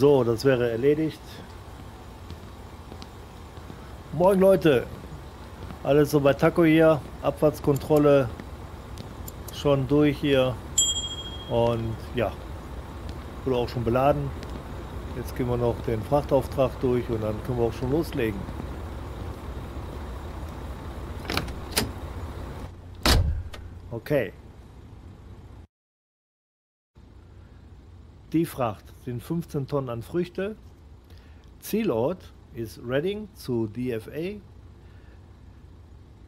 So, das wäre erledigt. Moin Leute. Alles so bei Taco hier. Abfahrtskontrolle schon durch hier. Und ja, wurde auch schon beladen. Jetzt gehen wir noch den Frachtauftrag durch und dann können wir auch schon loslegen. Okay. Die Fracht sind 15 Tonnen an Früchte. Zielort ist Reading zu DFA.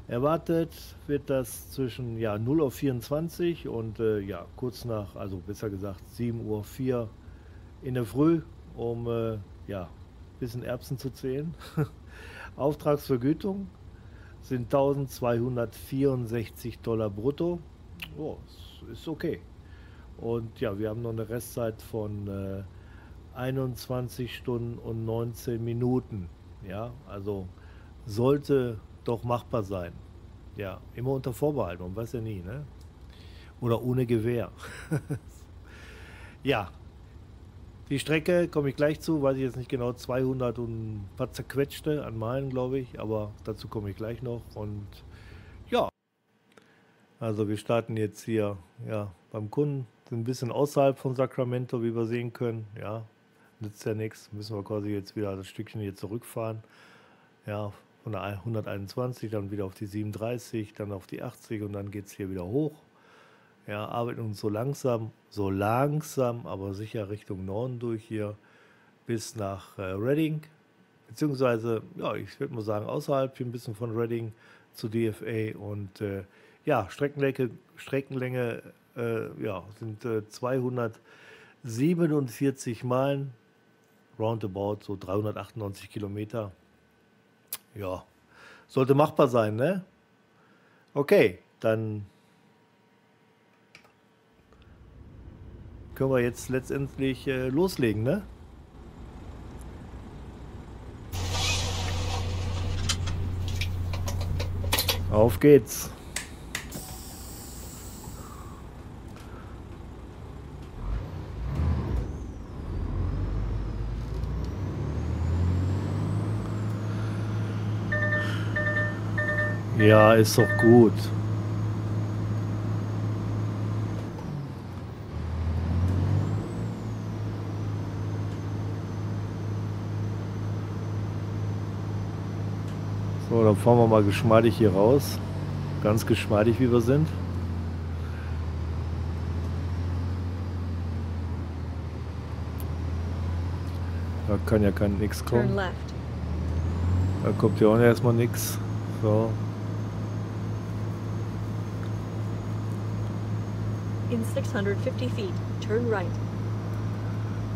Erwartet wird das zwischen ja, 0 Uhr 24 und äh, ja, kurz nach, also besser gesagt 7 Uhr 4 in der Früh, um äh, ja, ein bisschen Erbsen zu zählen. Auftragsvergütung sind 1264 Dollar brutto. Oh, ist okay. Und ja, wir haben noch eine Restzeit von äh, 21 Stunden und 19 Minuten. Ja, also sollte doch machbar sein. Ja, immer unter Vorbehalt, man weiß ja nie, ne? Oder ohne Gewehr. ja, die Strecke komme ich gleich zu, weiß ich jetzt nicht genau, 200 und ein paar zerquetschte an Meilen, glaube ich, aber dazu komme ich gleich noch. Und ja, also wir starten jetzt hier ja, beim Kunden, ein bisschen außerhalb von Sacramento, wie wir sehen können. Ja, nützt ja nichts, müssen wir quasi jetzt wieder das Stückchen hier zurückfahren. Ja, von der 121, dann wieder auf die 37, dann auf die 80 und dann geht es hier wieder hoch. Ja, arbeiten uns so langsam, so langsam, aber sicher Richtung Norden durch hier bis nach äh, Reading, beziehungsweise, ja, ich würde mal sagen, außerhalb hier ein bisschen von Reading zu DFA und äh, ja, Streckenlänge, Streckenlänge äh, ja, sind 247 äh, Meilen, roundabout so 398 Kilometer. Ja, sollte machbar sein, ne? Okay, dann können wir jetzt letztendlich äh, loslegen, ne? Auf geht's. Ja, ist doch gut. So, dann fahren wir mal geschmeidig hier raus. Ganz geschmeidig, wie wir sind. Da kann ja kein nix kommen. Da kommt ja auch erstmal nichts. So. In 650 feet, turn right.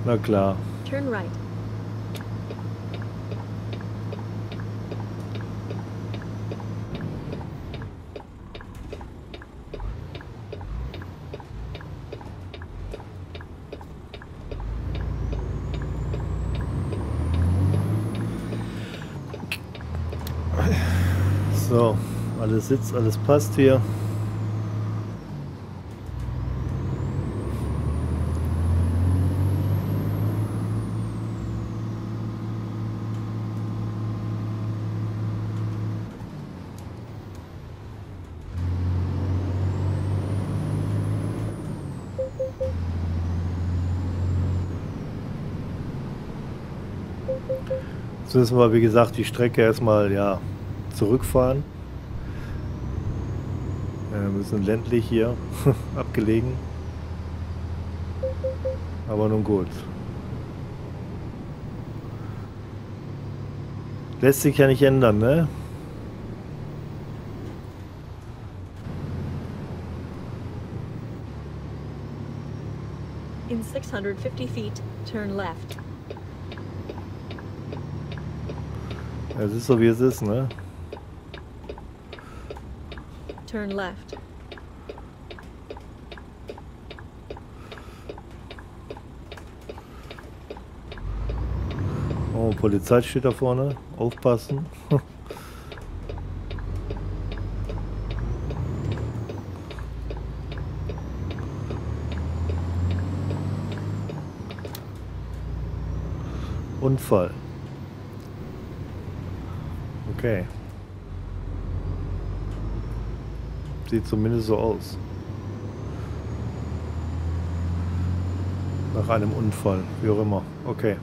Na klar. Turn right. So, alles sitzt, alles passt hier. Müssen wir, wie gesagt, die Strecke erstmal ja, zurückfahren. Wir müssen ländlich hier abgelegen. Aber nun gut. Lässt sich ja nicht ändern, ne? In 650 feet, turn left. Es ist so wie es ist, ne? Turn left. Oh, Polizei steht da vorne. Aufpassen. Unfall. Okay. Sieht zumindest so aus. Nach einem Unfall, wie auch immer. Okay.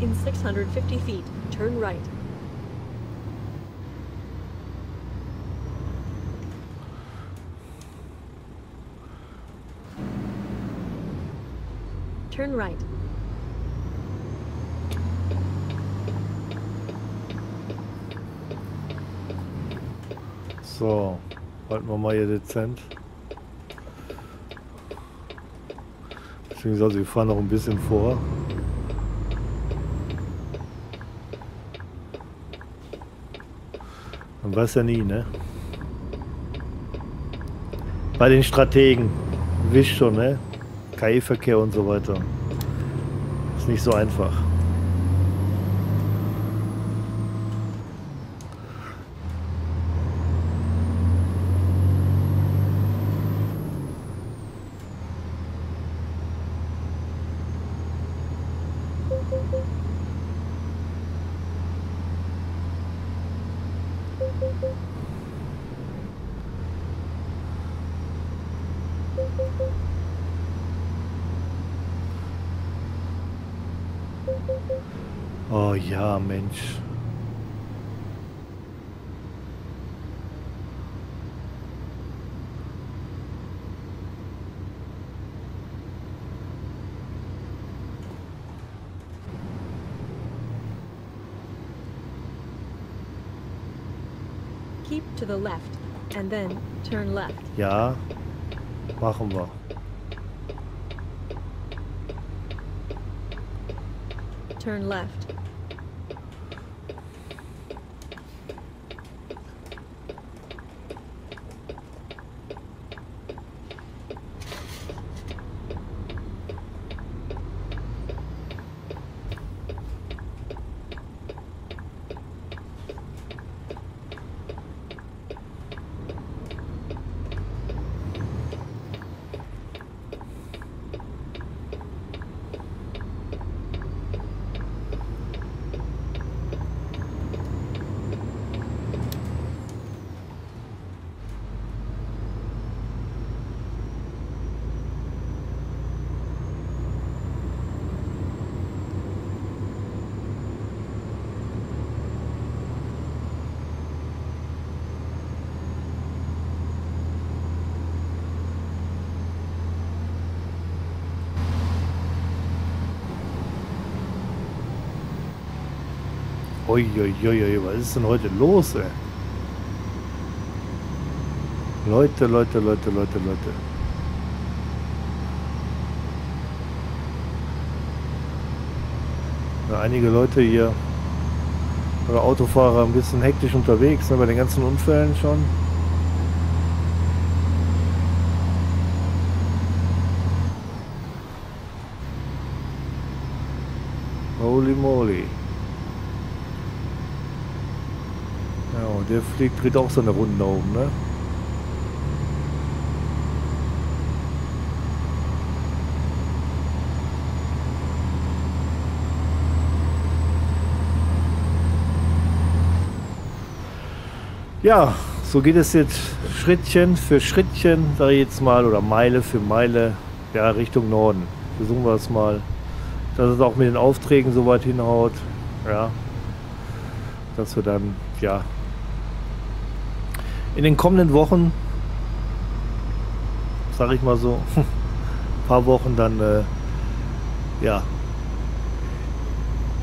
In 650 feet, turn right. Turn right. So, halten wir mal hier dezent. Beziehungsweise wir fahren noch ein bisschen vor. Man weiß ja nie, ne? Bei den Strategen. Wisst schon, ne? KI-Verkehr und so weiter. Ist nicht so einfach. Keep to the left, and then turn left. Ja, machen wir. Turn left. Uiuiui, was ist denn heute los, ey? Leute, Leute, Leute, Leute, Leute. Ja, einige Leute hier oder Autofahrer ein bisschen hektisch unterwegs, ne, bei den ganzen Unfällen schon. Holy moly. Ja, und der fliegt, dreht auch so eine Runde da oben, ne? Ja, so geht es jetzt Schrittchen für Schrittchen, sage ich jetzt mal, oder Meile für Meile, ja, Richtung Norden. Versuchen wir es mal, dass es auch mit den Aufträgen so weit hinhaut, ja, dass wir dann, ja, in den kommenden Wochen, sage ich mal so, ein paar Wochen dann, äh, ja,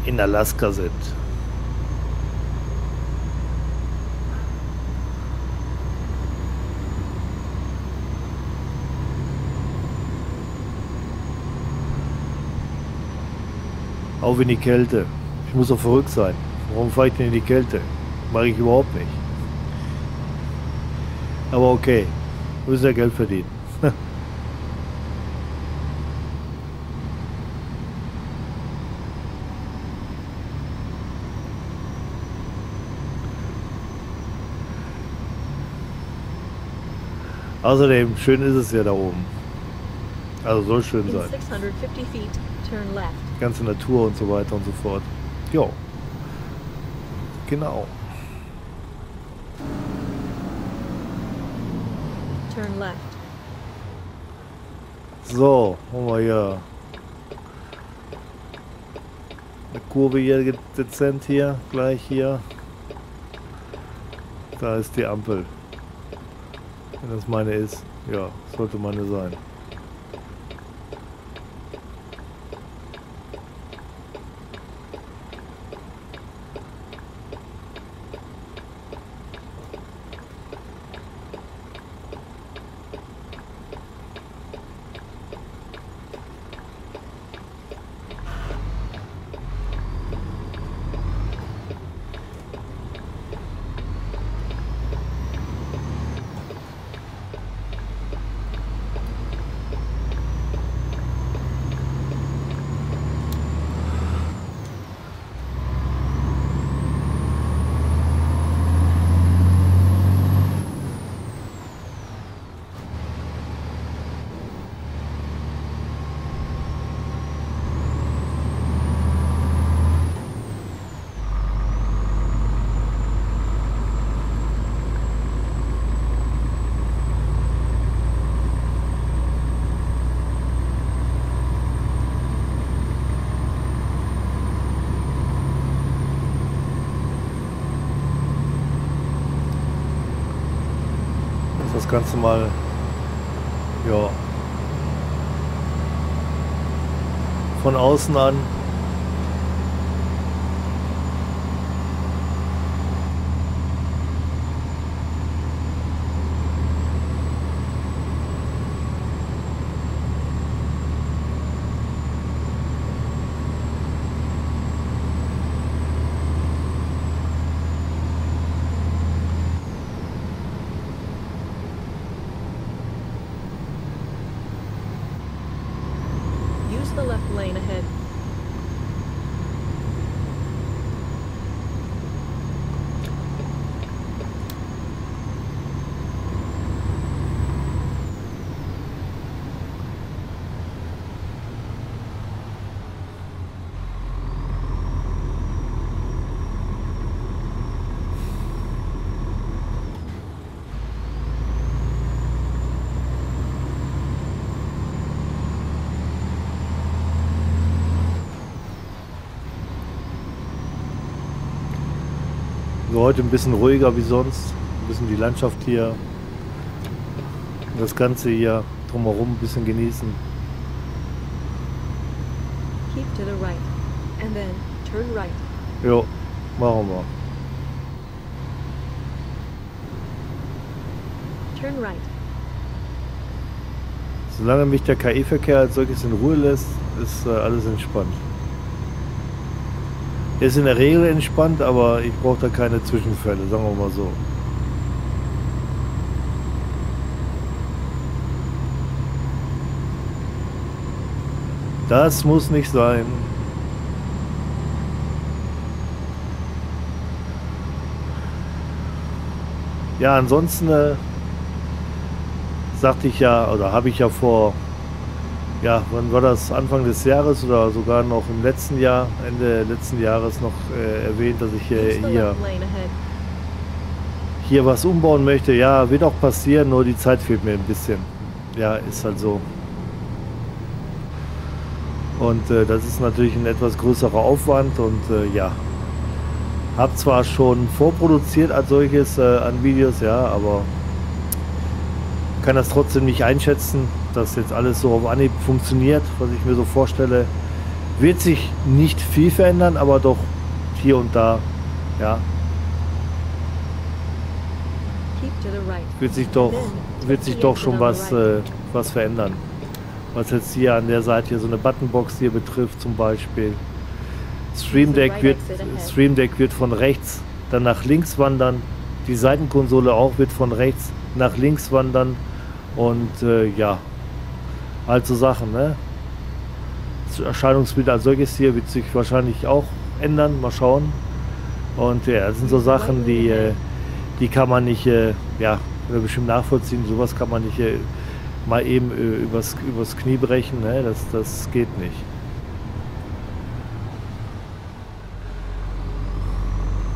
in Alaska sind. Auf in die Kälte. Ich muss doch verrückt sein. Warum fahre ich denn in die Kälte? Mache ich überhaupt nicht. Aber okay. Müssen ja Geld verdienen. Außerdem, schön ist es ja da oben. Also soll schön In sein. 650 feet, turn left. Ganze Natur und so weiter und so fort. Jo. Genau. Turn left. So, haben wir hier eine Kurve hier dezent hier, gleich hier. Da ist die Ampel. Wenn das meine ist, ja, sollte meine sein. Das Ganze mal, ja, von außen an. Use the left lane ahead. So heute ein bisschen ruhiger wie sonst. Ein bisschen die Landschaft hier. Das Ganze hier drumherum ein bisschen genießen. Keep to the right. And then turn right. Jo, machen wir. Turn right. Solange mich der KI-Verkehr als solches in Ruhe lässt, ist äh, alles entspannt. Ist in der Regel entspannt, aber ich brauche da keine Zwischenfälle, sagen wir mal so. Das muss nicht sein. Ja, ansonsten äh, sagte ich ja, oder habe ich ja vor, ja, wann war das? Anfang des Jahres oder sogar noch im letzten Jahr, Ende letzten Jahres noch äh, erwähnt, dass ich äh, hier, hier was umbauen möchte. Ja, wird auch passieren, nur die Zeit fehlt mir ein bisschen. Ja, ist halt so. Und äh, das ist natürlich ein etwas größerer Aufwand und äh, ja, habe zwar schon vorproduziert als solches äh, an Videos, ja, aber kann das trotzdem nicht einschätzen, dass jetzt alles so auf Anhieb funktioniert, was ich mir so vorstelle. Wird sich nicht viel verändern, aber doch hier und da, ja, wird sich doch, wird sich doch schon was, äh, was verändern. Was jetzt hier an der Seite hier so eine Buttonbox hier betrifft zum Beispiel. Stream Deck wird, Stream Deck wird von rechts dann nach links wandern. Die Seitenkonsole auch wird von rechts nach links wandern. Und äh, ja, halt so Sachen, ne? Das Erscheinungsbild als solches hier wird sich wahrscheinlich auch ändern. Mal schauen. Und ja, das sind so Sachen, die, äh, die kann man nicht, äh, ja, bestimmt nachvollziehen, sowas kann man nicht äh, mal eben übers, übers Knie brechen, ne? das, das geht nicht.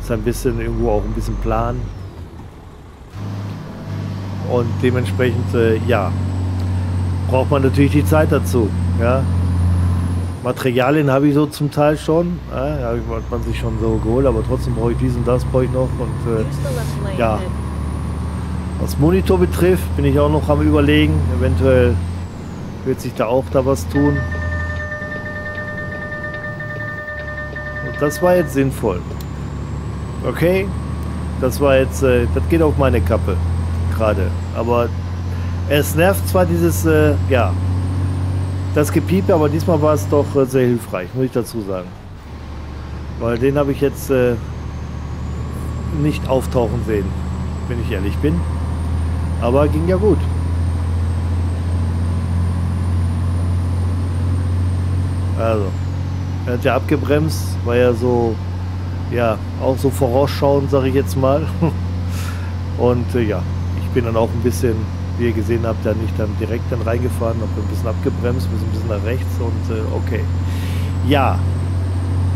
Ist ein bisschen irgendwo auch ein bisschen Plan. Und dementsprechend, ja, braucht man natürlich die Zeit dazu. Ja? Materialien habe ich so zum Teil schon. Ja, hat man sich schon so geholt, aber trotzdem brauche ich diesen, das brauche ich noch. Und äh, ja, was Monitor betrifft, bin ich auch noch am überlegen. Eventuell wird sich da auch da was tun. Und das war jetzt sinnvoll. Okay, das war jetzt, äh, das geht auf meine Kappe gerade. Aber es nervt zwar dieses, äh, ja, das Gepiepe, aber diesmal war es doch äh, sehr hilfreich, muss ich dazu sagen. Weil den habe ich jetzt äh, nicht auftauchen sehen, wenn ich ehrlich bin. Aber ging ja gut. Also, er hat ja abgebremst, war ja so, ja, auch so vorausschauend, sage ich jetzt mal. Und äh, ja, ich bin dann auch ein bisschen, wie ihr gesehen habt, da nicht dann direkt dann reingefahren, habe ein bisschen abgebremst, ein bisschen nach rechts und äh, okay. Ja,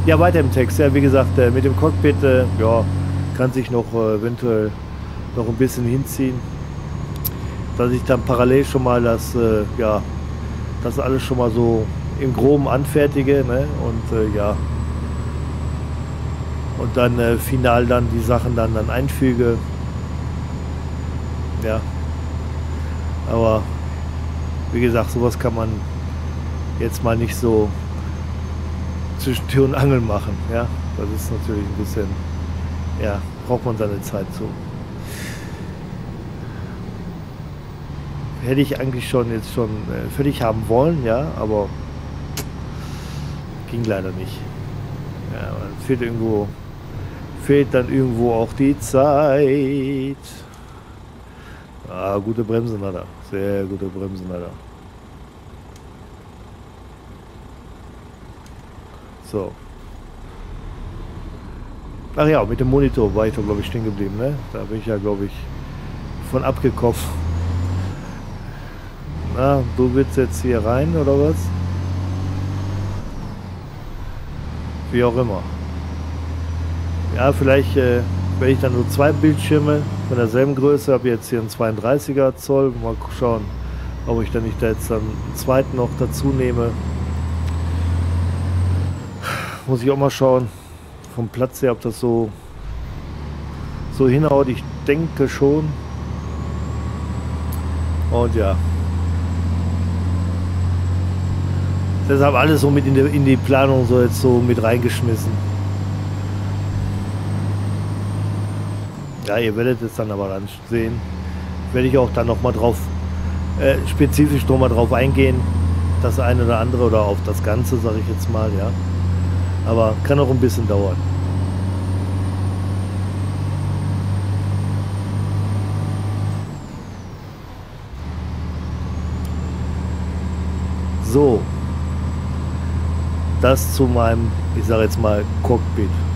ja, weiter im Text. Ja, wie gesagt, äh, mit dem Cockpit, äh, ja, kann sich noch äh, eventuell noch ein bisschen hinziehen dass ich dann parallel schon mal das, äh, ja, das alles schon mal so im Groben anfertige ne? und äh, ja und dann final dann die Sachen dann, dann einfüge. Ja. Aber wie gesagt, sowas kann man jetzt mal nicht so zwischen Tür und Angel machen. Ja, das ist natürlich ein bisschen, ja, braucht man seine Zeit zu. hätte ich eigentlich schon jetzt schon äh, fertig haben wollen, ja, aber ging leider nicht. Ja, fehlt irgendwo, fehlt dann irgendwo auch die Zeit. Ah, gute Bremsen hat er. Sehr gute Bremsen hat er. So. Ach ja, mit dem Monitor war ich doch, glaube ich, stehen geblieben, ne? Da bin ich ja, glaube ich, von abgekopft. Na, du willst jetzt hier rein oder was? Wie auch immer. Ja, vielleicht äh, wenn ich dann nur zwei Bildschirme von derselben Größe, habe jetzt hier einen 32er Zoll. Mal schauen, ob ich dann nicht da jetzt dann einen zweiten noch dazu nehme. Muss ich auch mal schauen, vom Platz her, ob das so, so hinhaut. Ich denke schon. Und ja, Deshalb alles so mit in die, in die Planung so jetzt so mit reingeschmissen. Ja, ihr werdet es dann aber dann sehen. Werde ich auch dann nochmal drauf, äh, spezifisch nochmal drauf eingehen. Das eine oder andere oder auf das Ganze, sage ich jetzt mal, ja. Aber kann auch ein bisschen dauern. So, das zu meinem, ich sage jetzt mal, Cockpit.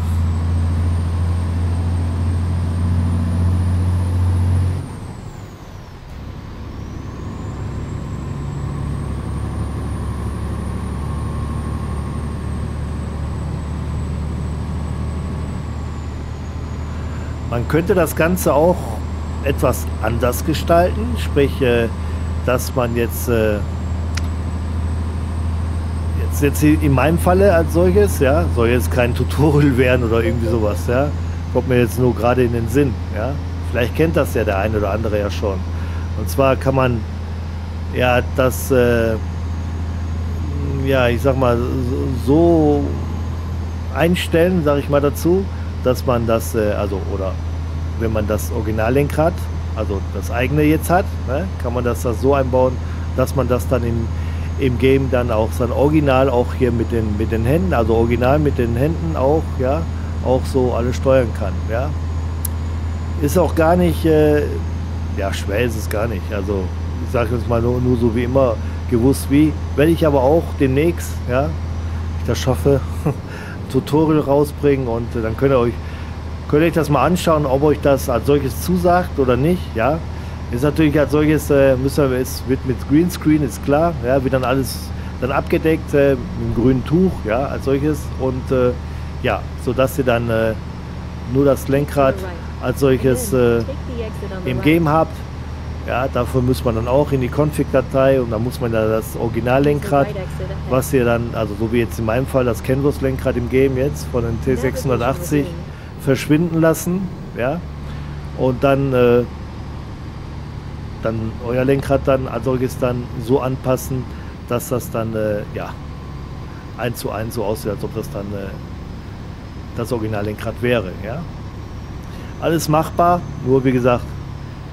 Man könnte das Ganze auch etwas anders gestalten, sprich, äh, dass man jetzt äh, jetzt in meinem Falle als solches, ja, soll jetzt kein Tutorial werden oder irgendwie sowas, ja. Kommt mir jetzt nur gerade in den Sinn, ja. Vielleicht kennt das ja der eine oder andere ja schon. Und zwar kann man ja das, äh, ja, ich sag mal, so einstellen, sage ich mal dazu, dass man das, äh, also, oder wenn man das Originallenkrad, also das eigene jetzt hat, ne, kann man das, das so einbauen, dass man das dann in im Game dann auch sein Original auch hier mit den, mit den Händen, also original mit den Händen auch, ja, auch so alles steuern kann, ja. Ist auch gar nicht, äh, ja, schwer ist es gar nicht. Also, ich sage jetzt mal nur, nur so wie immer, gewusst wie. Werde ich aber auch demnächst, ja, ich das schaffe, Tutorial rausbringen und äh, dann könnt ihr euch, könnt ihr euch das mal anschauen, ob euch das als solches zusagt oder nicht, ja. Ist natürlich als solches, äh, müssen wir, es wird mit Greenscreen, ist klar, ja, wird dann alles dann abgedeckt äh, mit einem grünen Tuch, ja, als solches. Und äh, ja, sodass ihr dann äh, nur das Lenkrad als solches äh, im Game habt. Ja, dafür muss man dann auch in die Config-Datei und dann muss man da das Originallenkrad, was ihr dann, also so wie jetzt in meinem Fall das Canvas-Lenkrad im Game jetzt von den T680 verschwinden lassen. Ja, und dann, äh, dann euer Lenkrad dann als solches dann so anpassen, dass das dann äh, ja eins zu eins so aussieht, als ob das dann äh, das Originallenkrad wäre. Ja? Alles machbar, nur wie gesagt,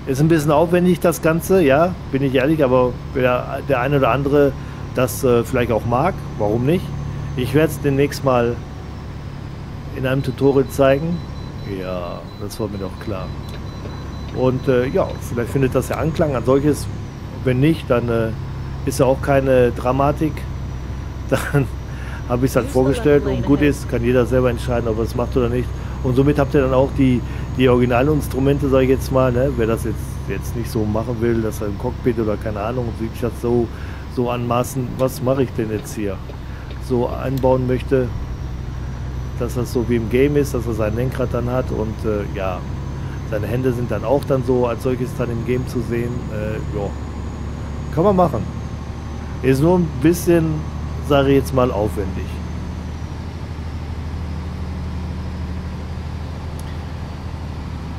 ist ein bisschen aufwendig das Ganze, ja, bin ich ehrlich, aber der, der eine oder andere das äh, vielleicht auch mag, warum nicht? Ich werde es demnächst mal in einem Tutorial zeigen. Ja, das war mir doch klar. Und äh, ja, vielleicht findet das ja Anklang an solches. Wenn nicht, dann äh, ist ja auch keine Dramatik. Dann habe ich es halt vorgestellt und gut ist, kann jeder selber entscheiden, ob er es macht oder nicht. Und somit habt ihr dann auch die, die Originalinstrumente, sage ich jetzt mal, ne? wer das jetzt, jetzt nicht so machen will, dass er im Cockpit oder keine Ahnung, sich das so, so anmaßen, was mache ich denn jetzt hier, so einbauen möchte, dass das so wie im Game ist, dass er sein Lenkrad dann hat und äh, ja, seine Hände sind dann auch dann so als solches dann im Game zu sehen. Äh, ja, kann man machen. Ist nur ein bisschen, sage ich jetzt mal, aufwendig.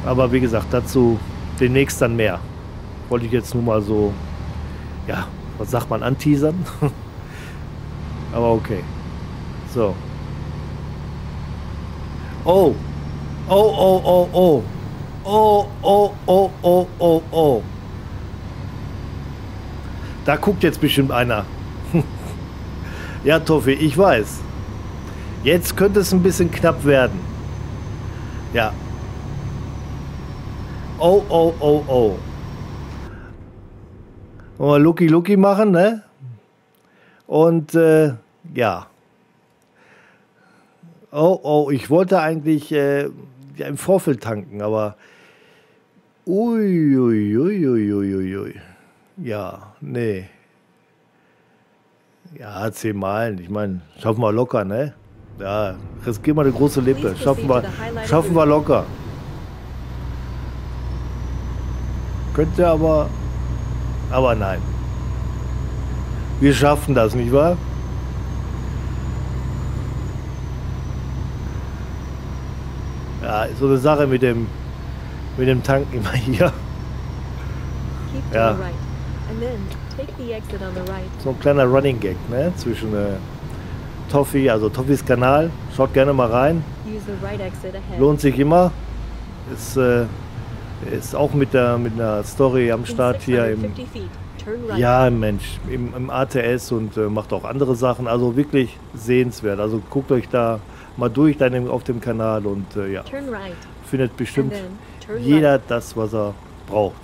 Aber wie gesagt, dazu demnächst dann mehr. Wollte ich jetzt nur mal so, ja, was sagt man, anteasern. Aber okay. So. Oh. Oh, oh, oh, oh. Oh, oh, oh, oh, oh, oh. Da guckt jetzt bestimmt einer. ja, Toffi, ich weiß. Jetzt könnte es ein bisschen knapp werden. Ja. Oh, oh, oh, oh. Wollen wir Lucky Lucky machen, ne? Und äh, ja. Oh, oh, ich wollte eigentlich äh, im Vorfeld tanken, aber. Ui, ui, ui, ui, ui, ui. Ja, nee. Ja, zehn Meilen. Ich meine, schaffen wir locker, ne? Ja, riskieren wir eine große Lippe. Schaffen wir, schaffen wir locker. Könnte aber, aber nein. Wir schaffen das, nicht wahr? Ja, so eine Sache mit dem, mit dem Tanken immer hier. Ja. So ein kleiner Running Gag ne? zwischen äh, Toffee, also Toffees Kanal. Schaut gerne mal rein. Lohnt sich immer. Ist, äh, ist auch mit, der, mit einer Story am Start hier im, ja, Mensch, im, im ATS und äh, macht auch andere Sachen. Also wirklich sehenswert. Also guckt euch da mal durch dann auf dem Kanal und äh, ja, findet bestimmt jeder das, was er braucht.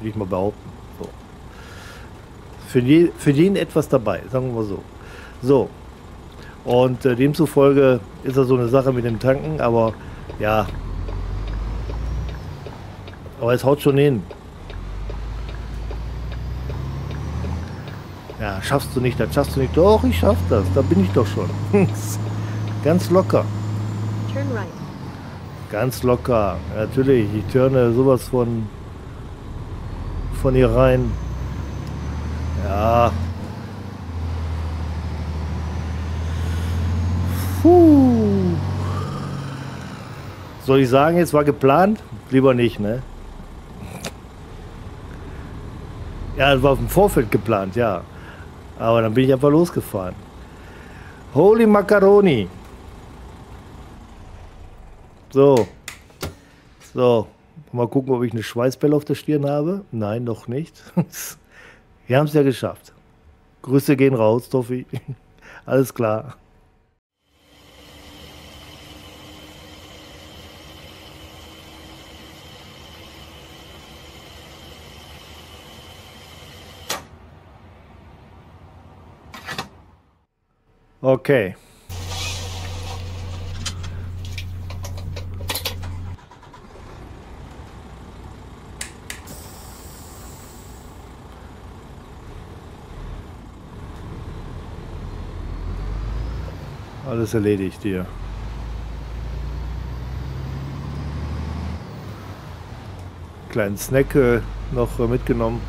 Will ich mal behaupten. So. Für, je, für jeden etwas dabei, sagen wir mal so. So. Und äh, demzufolge ist das so eine Sache mit dem Tanken, aber ja. Aber es haut schon hin. Ja, schaffst du nicht, das schaffst du nicht. Doch, ich schaff das. Da bin ich doch schon. Ganz locker. Turn right. Ganz locker. Natürlich, ich turne sowas von von hier rein. Ja. Puh. Soll ich sagen, es war geplant? Lieber nicht, ne? Ja, es war auf dem Vorfeld geplant, ja. Aber dann bin ich einfach losgefahren. Holy Macaroni. So. So. Mal gucken, ob ich eine Schweißbälle auf der Stirn habe. Nein, noch nicht. Wir haben es ja geschafft. Grüße gehen raus, Toffi. Alles klar. Okay. Alles erledigt hier. Kleinen Snack äh, noch äh, mitgenommen.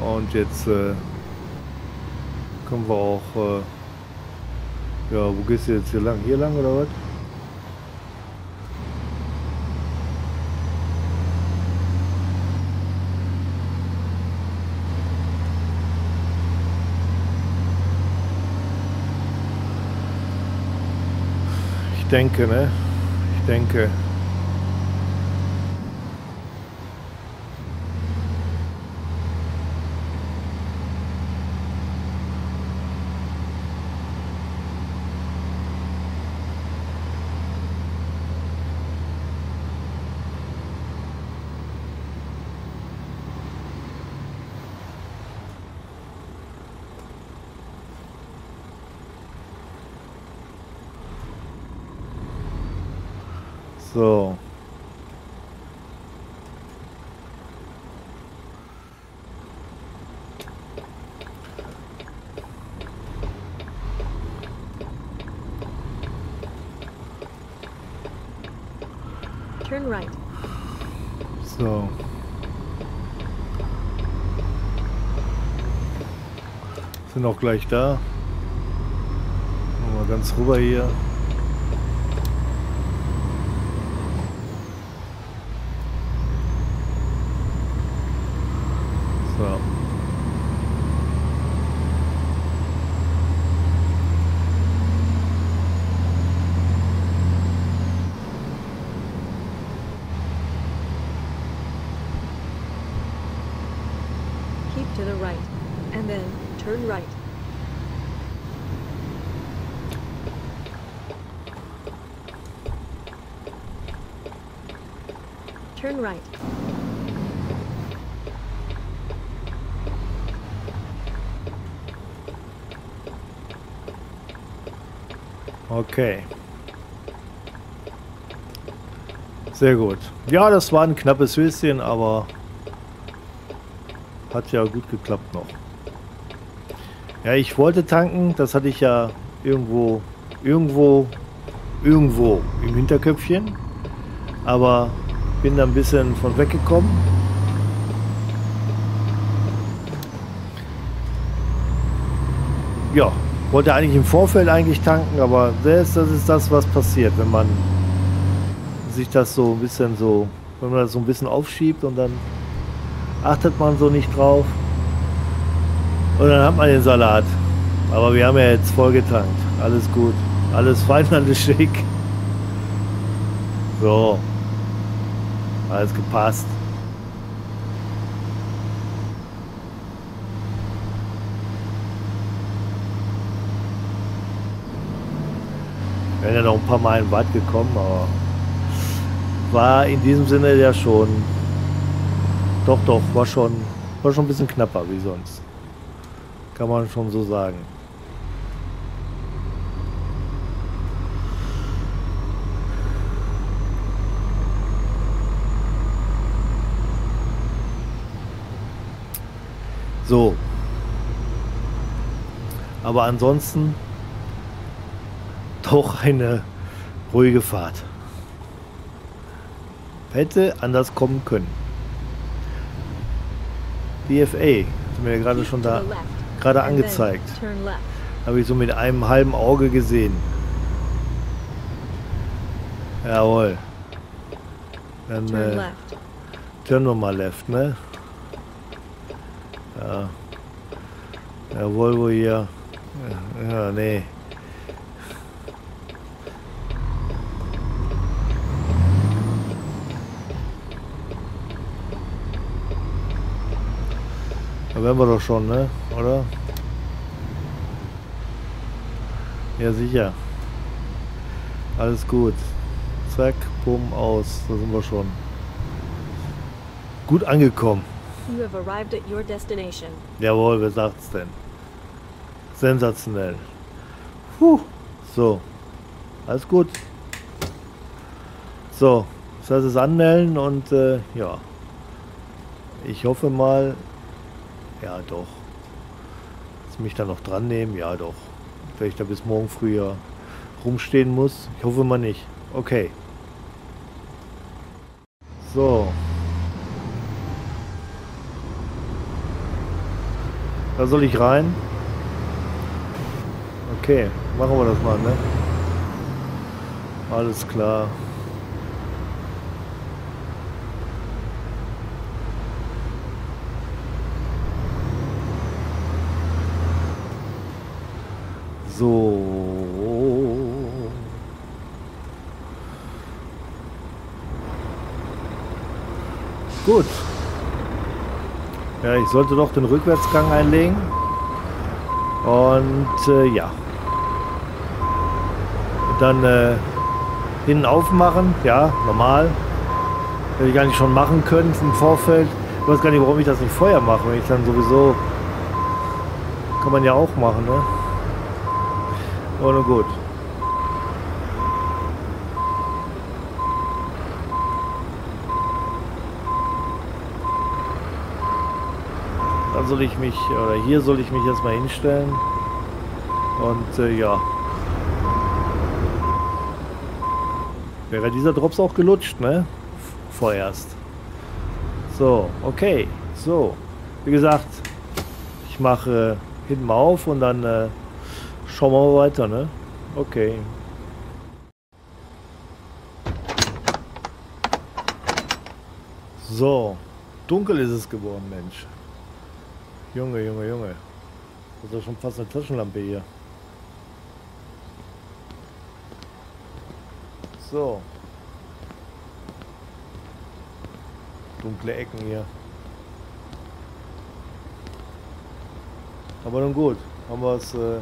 Und jetzt äh, kommen wir auch... Äh, ja, wo gehst du jetzt hier lang? Hier lang oder was? Ich denke, ne? So. Turn right. So. Sind auch gleich da. Mal ganz rüber hier. So. Keep to the right. And then turn right. Turn right. Okay. Sehr gut. Ja, das war ein knappes Höschen, aber hat ja gut geklappt noch. Ja, ich wollte tanken, das hatte ich ja irgendwo, irgendwo, irgendwo im Hinterköpfchen. Aber bin da ein bisschen von weggekommen. Ja, wollte eigentlich im Vorfeld eigentlich tanken, aber das, das ist das, was passiert, wenn man sich das so ein bisschen so, wenn man das so ein bisschen aufschiebt und dann achtet man so nicht drauf. Und dann hat man den Salat. Aber wir haben ja jetzt voll getankt. Alles gut. Alles fein, alles schick. So. Alles gepasst. Wir sind ja noch ein paar Mal in Watt gekommen, aber war in diesem Sinne ja schon. Doch, doch, war schon, war schon ein bisschen knapper wie sonst. Kann man schon so sagen. So. Aber ansonsten doch eine ruhige Fahrt. Hätte anders kommen können. DFA, hat mir ja gerade schon da gerade angezeigt. Habe ich so mit einem halben Auge gesehen. Jawohl. Dann Turn äh, turn wir mal left, ne? Ja. Der Volvo hier. Ja, nee. Da wären wir doch schon, ne? Oder? Ja, sicher. Alles gut. Zack, bumm, aus. Da sind wir schon. Gut angekommen. You have arrived at your destination. Jawohl, wer sagt's denn? Sensationell. Puh. So. Alles gut. So. Das heißt, es anmelden und äh, ja. Ich hoffe mal. Ja, doch. sie mich da noch dran nehmen? Ja, doch. Wenn ich da bis morgen früher rumstehen muss. Ich hoffe mal nicht. Okay. So. Da soll ich rein? Okay, machen wir das mal, ne? Alles klar. So. Gut. Ja, ich sollte doch den Rückwärtsgang einlegen. Und äh, ja. Und dann äh, hinten aufmachen. Ja, normal. Hätte ich gar nicht schon machen können im Vorfeld. Ich weiß gar nicht, warum ich das nicht vorher mache, wenn ich dann sowieso... Kann man ja auch machen, ne? Aber gut. Da soll ich mich, oder hier soll ich mich erstmal hinstellen. Und äh, ja. Wäre dieser Drops auch gelutscht, ne? Vorerst. So, okay. So. Wie gesagt, ich mache hinten auf und dann äh, Schauen wir mal weiter, ne? Okay. So, dunkel ist es geworden, Mensch. Junge, Junge, Junge. Das ist ja schon fast eine Taschenlampe hier. So. Dunkle Ecken hier. Aber nun gut, haben wir es äh,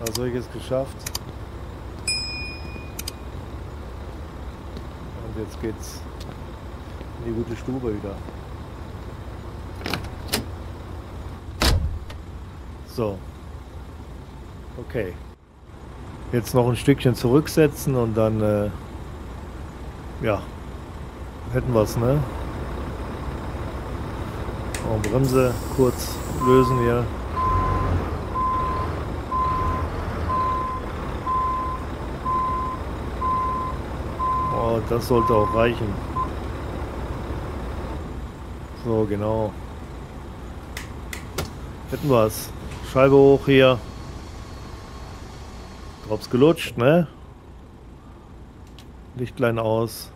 als solches geschafft. Und jetzt geht's in die gute Stube wieder. So. Okay. Jetzt noch ein Stückchen zurücksetzen und dann, äh, ja, hätten wir es, ne? Auch Bremse kurz lösen hier. das sollte auch reichen. So, genau. Hätten wir es. Scheibe hoch hier. Drops gelutscht, ne? Lichtlein aus.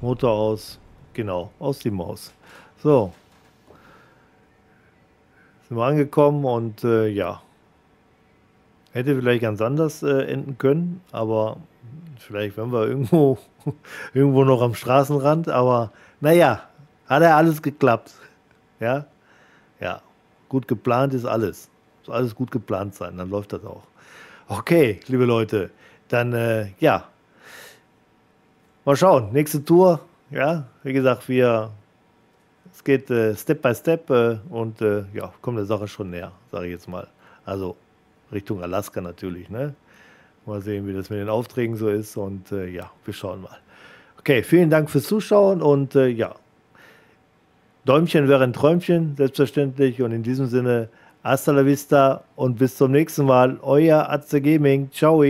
Motor aus. Genau, aus die Maus. So. Sind wir angekommen und äh, ja. Hätte vielleicht ganz anders äh, enden können, aber Vielleicht wären wir irgendwo, irgendwo noch am Straßenrand, aber naja, hat ja alles geklappt. Ja, ja, gut geplant ist alles. Soll alles gut geplant sein, dann läuft das auch. Okay, liebe Leute, dann äh, ja, mal schauen. Nächste Tour, ja, wie gesagt, wir, es geht äh, Step by Step äh, und äh, ja, kommt der Sache schon näher, sage ich jetzt mal. Also Richtung Alaska natürlich, ne? Mal sehen, wie das mit den Aufträgen so ist. Und äh, ja, wir schauen mal. Okay, vielen Dank fürs Zuschauen und äh, ja, Däumchen wäre ein Träumchen, selbstverständlich. Und in diesem Sinne, hasta la vista und bis zum nächsten Mal. Euer Atze Gaming. Ciao.